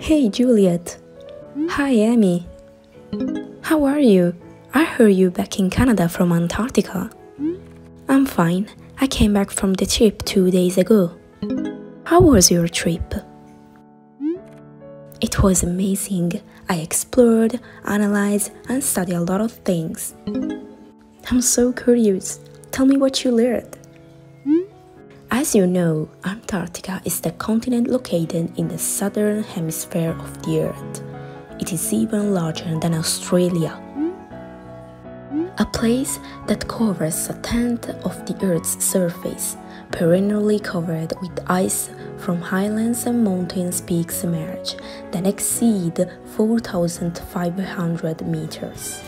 Hey Juliet. Hi Amy. How are you? I heard you back in Canada from Antarctica. I'm fine. I came back from the trip two days ago. How was your trip? It was amazing. I explored, analyzed, and studied a lot of things. I'm so curious. Tell me what you learned. As you know, Antarctica is the continent located in the southern hemisphere of the Earth. It is even larger than Australia. A place that covers a tenth of the Earth's surface, perennially covered with ice from highlands and mountains peaks emerge that exceed 4,500 meters.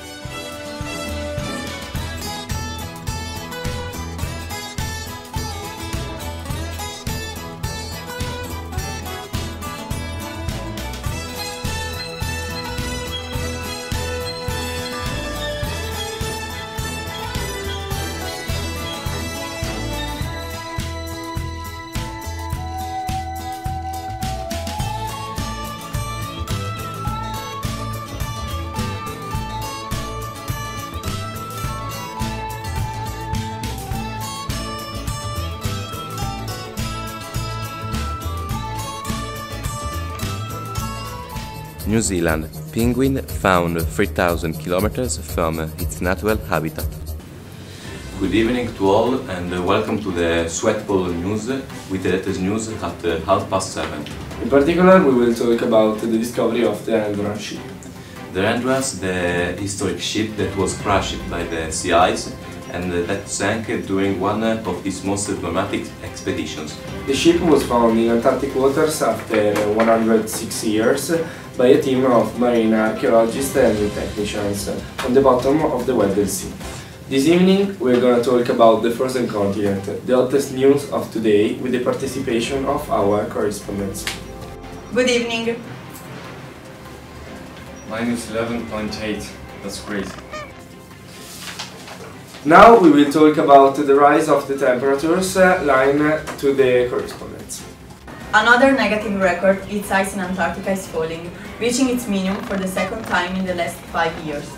New Zealand penguin found 3000 kilometers from its natural habitat. Good evening to all and welcome to the Sweatball News with the latest news at uh, half past seven. In particular, we will talk about the discovery of the Endurance ship. The Endurance, the historic ship that was crushed by the sea ice and that sank during one of its most dramatic expeditions. The ship was found in Antarctic waters after 106 years by a team of marine archaeologists and technicians on the bottom of the Weddell Sea. This evening we're going to talk about the frozen continent, the hottest news of today with the participation of our correspondents. Good evening. Minus 11.8, that's crazy. Now we will talk about the rise of the temperatures uh, line to the correspondents. Another negative record, its ice in Antarctica is falling, reaching its minimum for the second time in the last five years.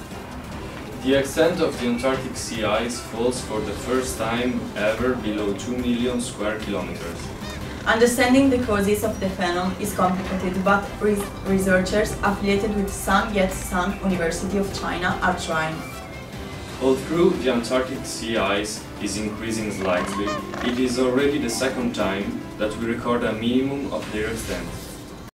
The extent of the Antarctic sea ice falls for the first time ever below 2 million square kilometers. Understanding the causes of the phenomenon is complicated, but researchers affiliated with Sun Yat-sen University of China are trying. Although the Antarctic sea ice is increasing slightly, it is already the second time that we record a minimum of their extent.